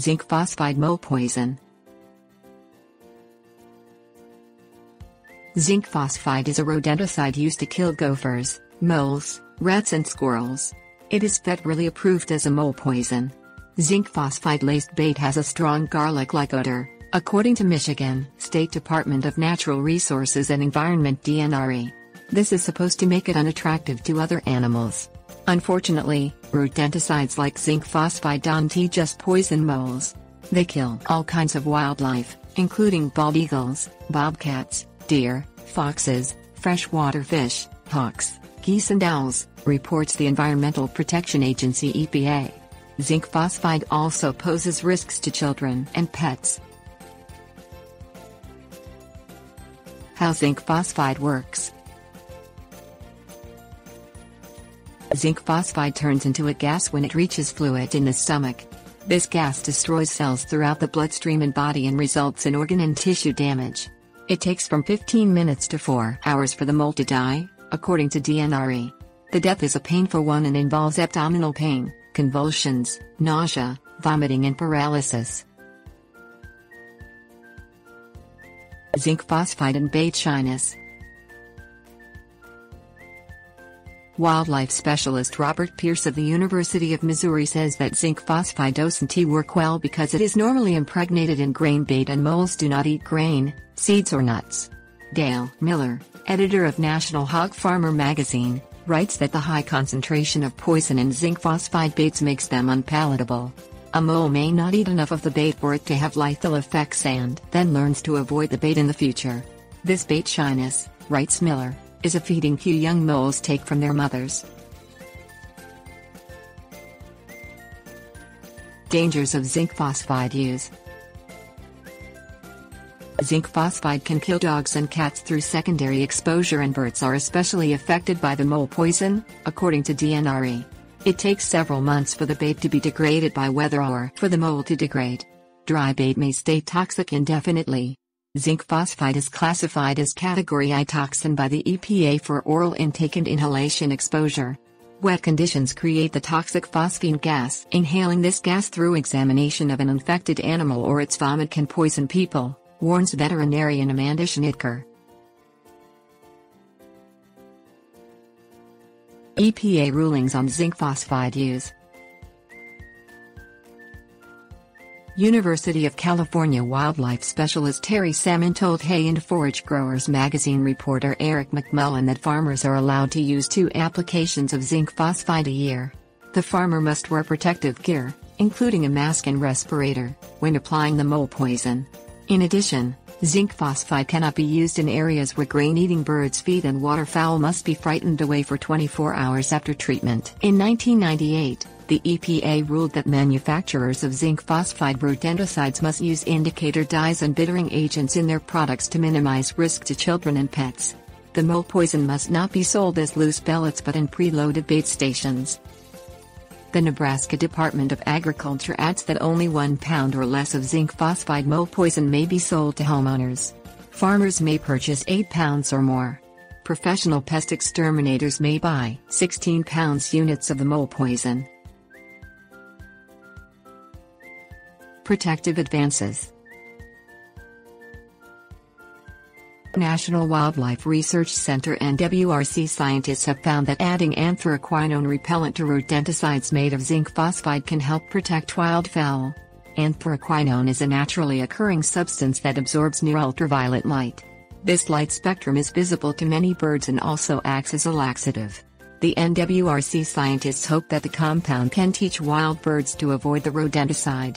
Zinc phosphide mole poison. Zinc phosphide is a rodenticide used to kill gophers, moles, rats and squirrels. It is federally approved as a mole poison. Zinc phosphide laced bait has a strong garlic-like odor, according to Michigan State Department of Natural Resources and Environment DNRE. This is supposed to make it unattractive to other animals. Unfortunately, rodenticides like zinc phosphide don't just poison moles. They kill all kinds of wildlife, including bald eagles, bobcats, deer, foxes, freshwater fish, hawks, geese and owls, reports the Environmental Protection Agency EPA. Zinc phosphide also poses risks to children and pets. How zinc phosphide works Zinc phosphide turns into a gas when it reaches fluid in the stomach. This gas destroys cells throughout the bloodstream and body and results in organ and tissue damage. It takes from 15 minutes to 4 hours for the mole to die, according to DNRE. The death is a painful one and involves abdominal pain, convulsions, nausea, vomiting and paralysis. Zinc phosphide and bait shyness. Wildlife specialist Robert Pierce of the University of Missouri says that zinc phosphide doesn't work well because it is normally impregnated in grain bait and moles do not eat grain, seeds or nuts. Dale Miller, editor of National Hog Farmer magazine, writes that the high concentration of poison in zinc phosphide baits makes them unpalatable. A mole may not eat enough of the bait for it to have lethal effects and then learns to avoid the bait in the future. This bait shyness, writes Miller, is a feeding cue young moles take from their mothers. Dangers of zinc phosphide use Zinc phosphide can kill dogs and cats through secondary exposure and birds are especially affected by the mole poison, according to DNRE. It takes several months for the bait to be degraded by weather or for the mole to degrade. Dry bait may stay toxic indefinitely. Zinc phosphide is classified as Category I toxin by the EPA for oral intake and inhalation exposure. Wet conditions create the toxic phosphine gas. Inhaling this gas through examination of an infected animal or its vomit can poison people, warns veterinarian Amanda Schnitker. EPA rulings on zinc phosphide use. University of California wildlife specialist Terry Salmon told Hay and Forage Growers magazine reporter Eric McMullen that farmers are allowed to use two applications of zinc phosphide a year. The farmer must wear protective gear, including a mask and respirator, when applying the mole poison. In addition, zinc phosphide cannot be used in areas where grain-eating birds feed and waterfowl must be frightened away for 24 hours after treatment. In 1998, the EPA ruled that manufacturers of zinc phosphide rodenticides must use indicator dyes and bittering agents in their products to minimize risk to children and pets. The mole poison must not be sold as loose pellets but in preloaded bait stations. The Nebraska Department of Agriculture adds that only one pound or less of zinc phosphide mole poison may be sold to homeowners. Farmers may purchase 8 pounds or more. Professional pest exterminators may buy 16 pounds units of the mole poison. Protective advances National Wildlife Research Center NWRC scientists have found that adding anthraquinone repellent to rodenticides made of zinc phosphide can help protect wildfowl. Anthraquinone is a naturally occurring substance that absorbs near ultraviolet light. This light spectrum is visible to many birds and also acts as a laxative. The NWRC scientists hope that the compound can teach wild birds to avoid the rodenticide.